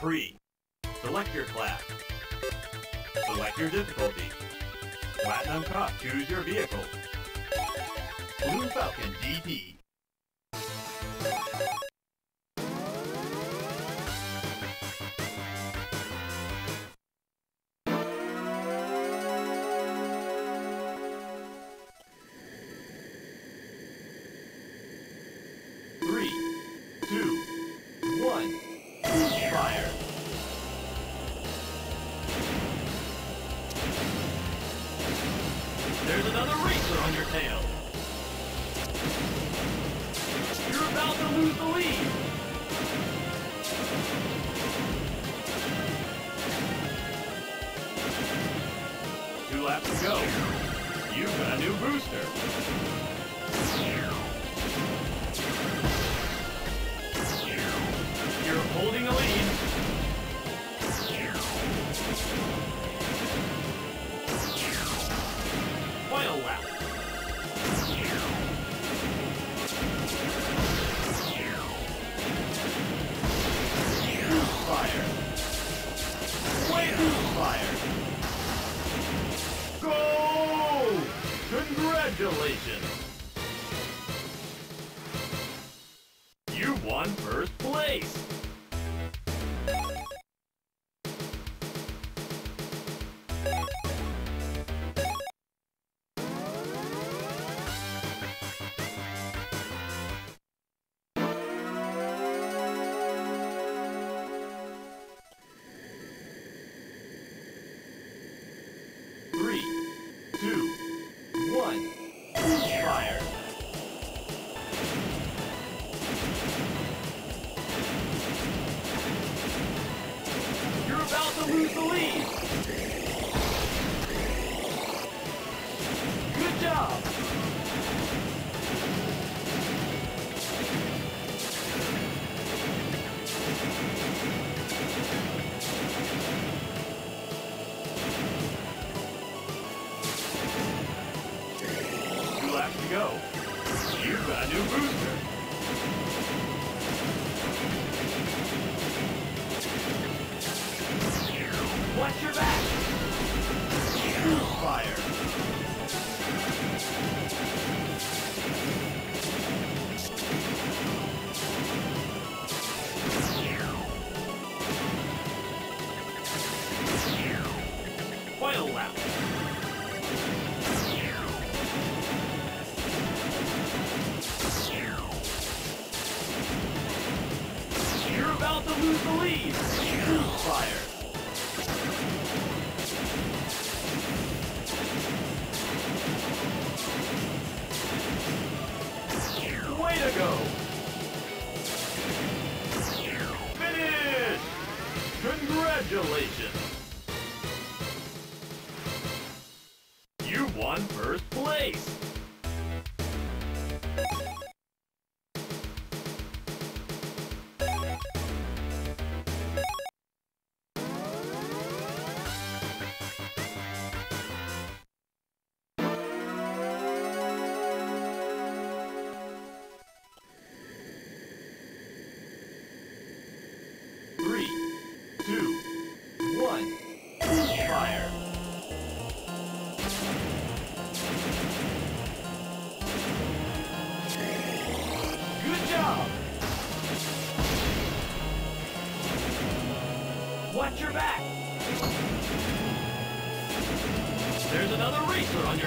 Three. Select your class. Select your difficulty. Platinum Cup, choose your vehicle. Blue Falcon GT. Two laps to go. You've got a new booster. You're holding a lead. Final lap. Fire. Way fire. Congratulations! You won first place! Way to go! Finish! Congratulations!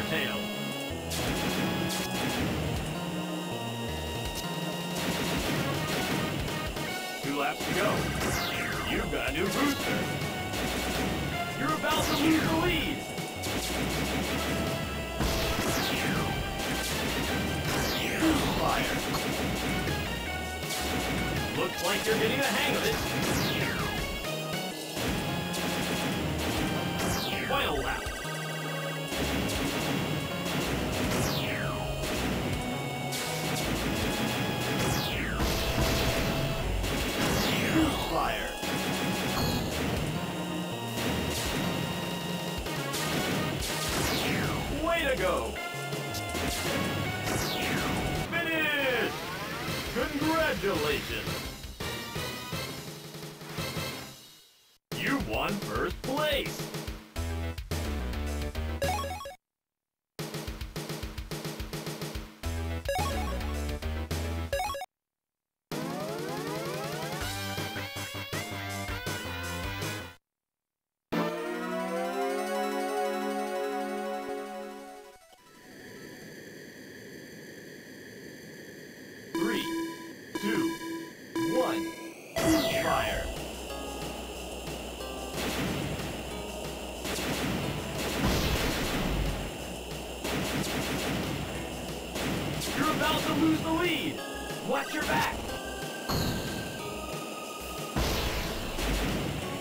Tail. Two laps to go. You've got a new booster. You're about to lose the lead. Fire. Looks like you're getting the hang of it. To lose the lead! Watch your back!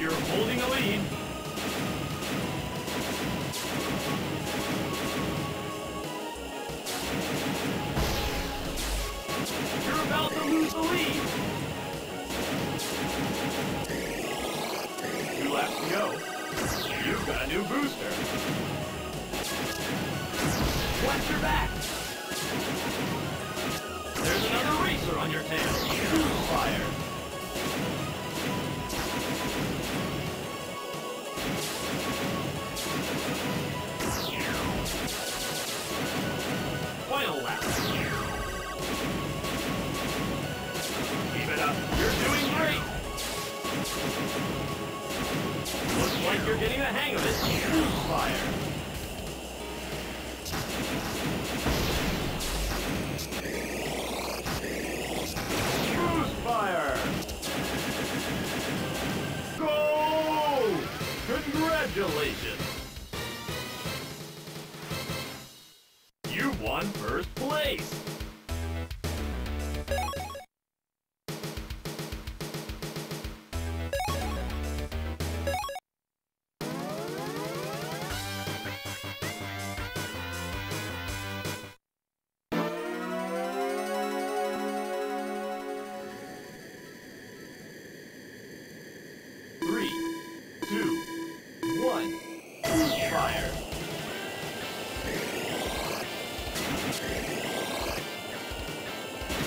You're holding a lead. You're about to lose the lead. Two laps to go. You've got a new booster. Watch your back. There's another racer on your tail. Fire. Final lap. Keep it up. You're doing great. Looks like you're getting the hang of it. Fire. Congratulations!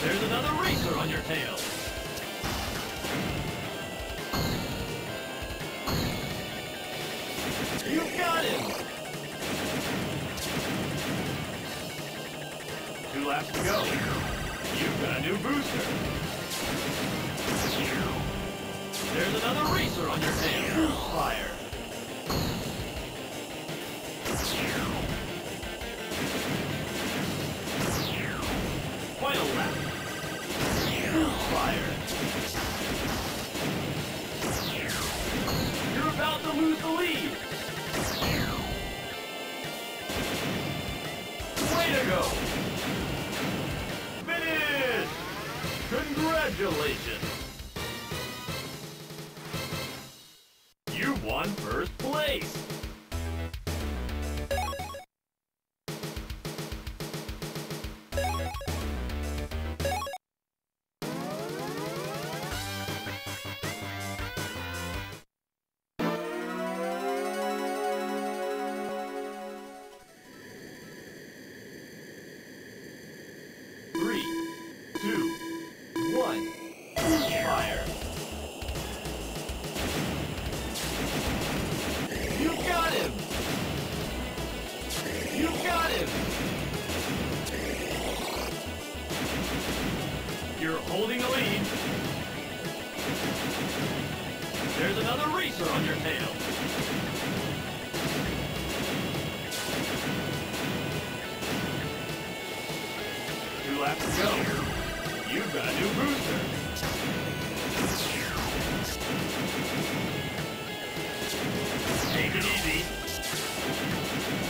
There's another racer on your tail. You got him! Two laps to go. You've got a new booster. There's another racer on your tail. Fire. Final lap. Fire. Two, one, fire! You got him! You got him! You're holding a lead. There's another racer on your tail.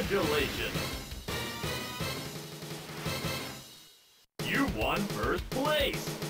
Congratulations. You won first place.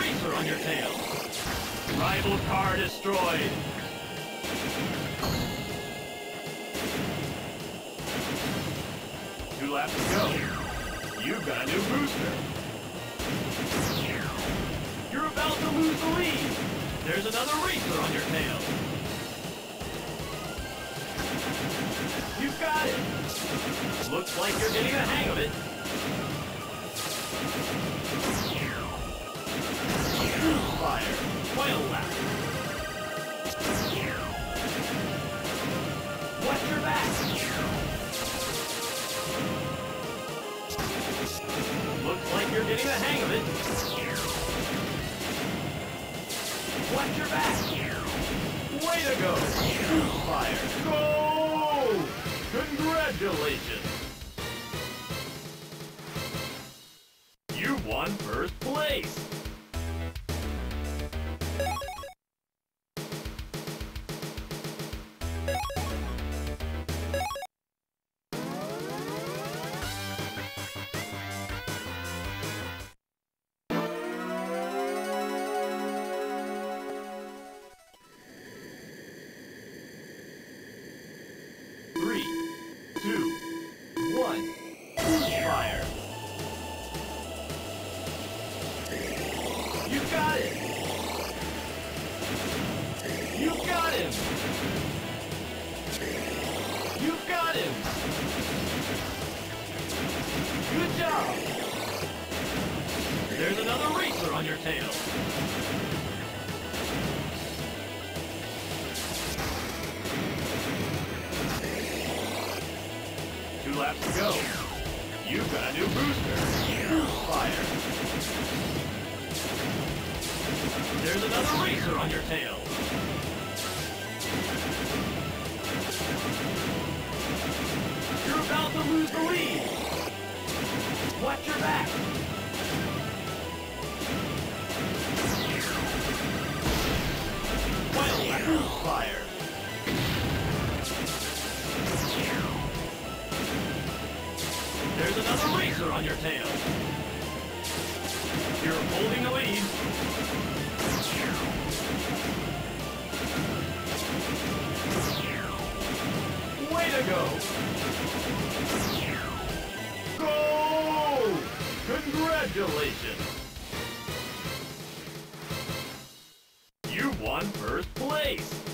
Racer on your tail. Rival car destroyed. Two laps to go. You've got a new booster. You're about to lose the lead. There's another racer on your tail. You've got it. Looks like you're getting the hang of it. Final lap. Watch your back. Looks like you're getting the hang of it. Watch your back. Way to go. Fire. Go! Congratulations. You won first place. Laps to go. You've got a new booster. Fire. There's another racer on your tail. You're about to lose the lead. Watch your back. Lap. Fire. There's another racer on your tail. You're holding the lead. Way to go! Go! Congratulations! You won first place!